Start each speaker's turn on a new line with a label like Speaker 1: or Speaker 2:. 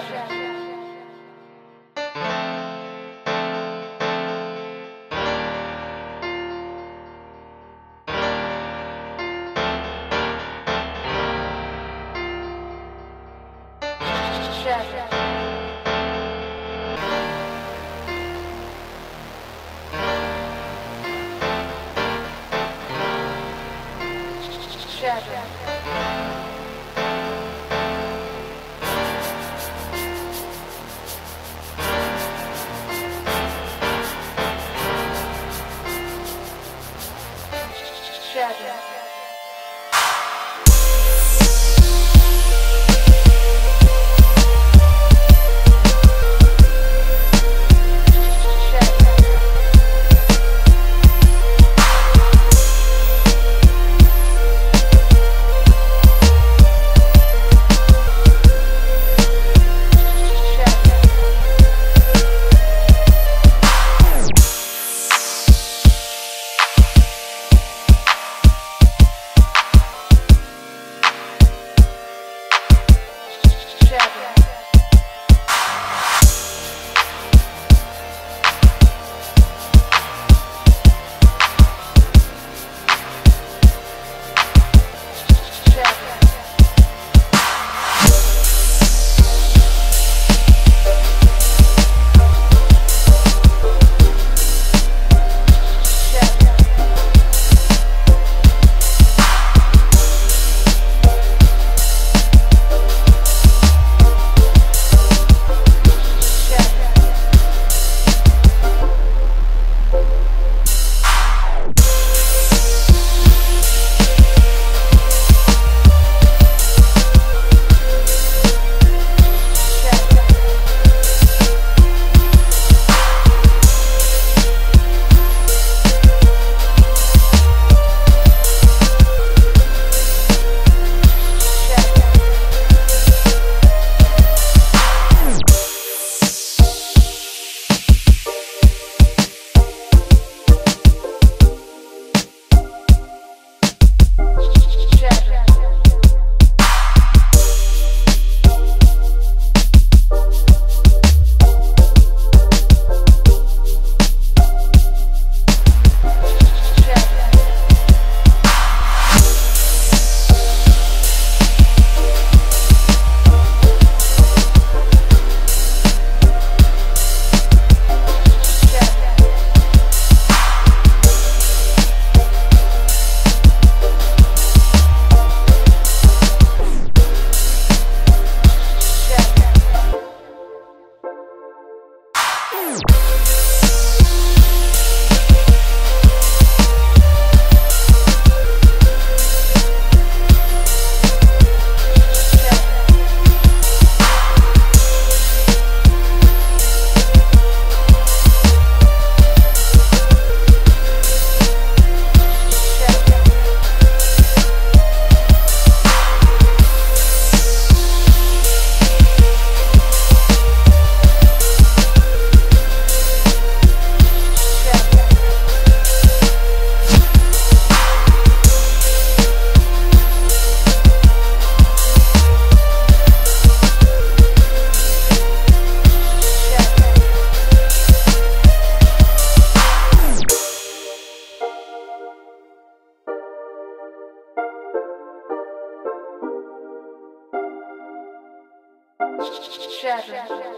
Speaker 1: Shadow. Shadow.